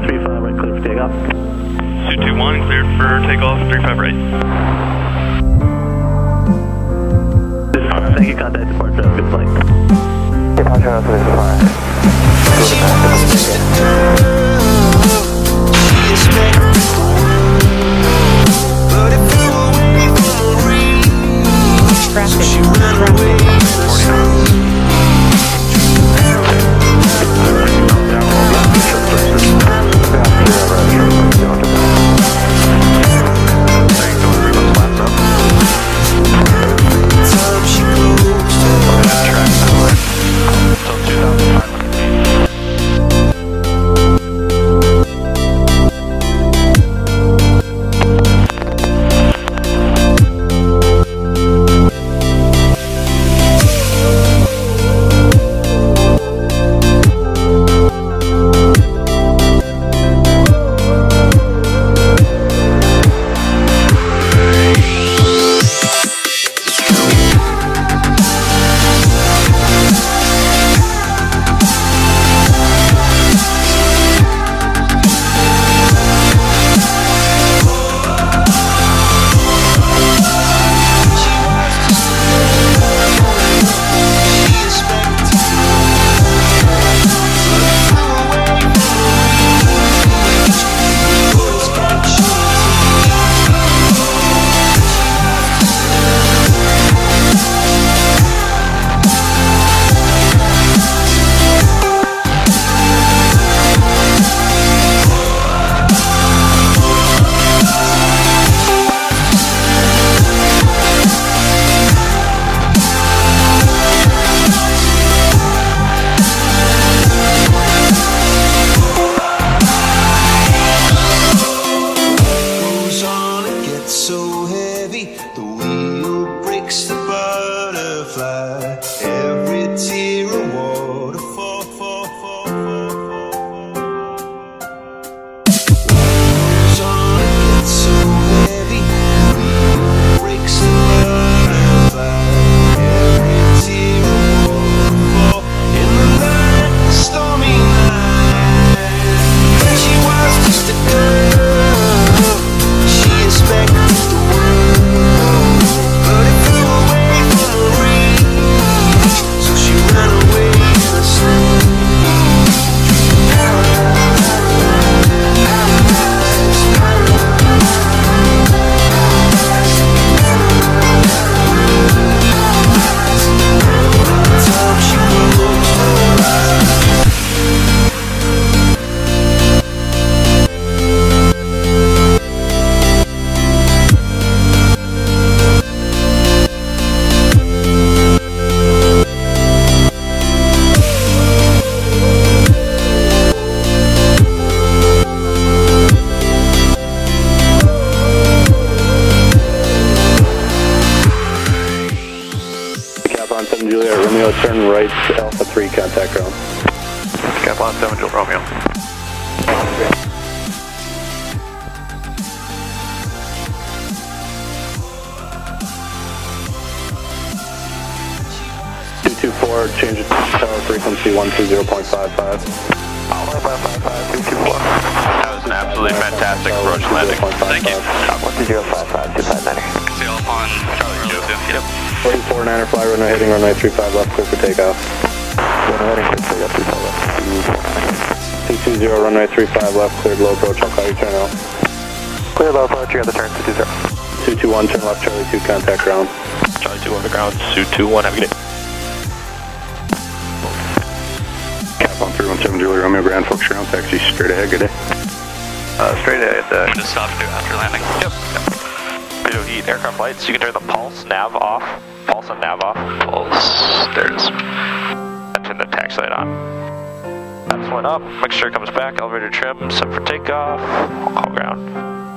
runway 35 right, clear for takeoff. Suit 21, cleared for takeoff, 35 right. Thank you, contact departure, have a good flight. Departure of 35. Traffic. Traffic. Heavy. The wheel breaks the Romeo, turn right, Alpha 3, contact ground. Cap on 7 Joe Romeo. Two two four, change tower frequency 120.55. That was an absolutely fantastic approach landing. Thank you. 12055, 259er. See you up on Charlie 2. Yep. 44 niner fly runway heading runway 35 left, clear for takeoff. Runway heading clear, up 35 left. 220 runway 35 left, cleared low approach, I'll call you turn out. Clear low approach, you got the turn, 220. 221, turn left, Charlie 2, contact ground. Charlie 2 on the ground, Suit 21, have a good day. Cap on 317 Julie Romeo Grand Forks ground taxi straight ahead, good day. Uh, straight ahead. Uh, just stop and after landing. Yep. Pitot heat, aircraft lights. You can turn the pulse nav off. Pulse and nav off. Pulse. There it is. And turn the tax light on. That's one up. Make sure it comes back. Elevator trim. Set for takeoff. Call ground.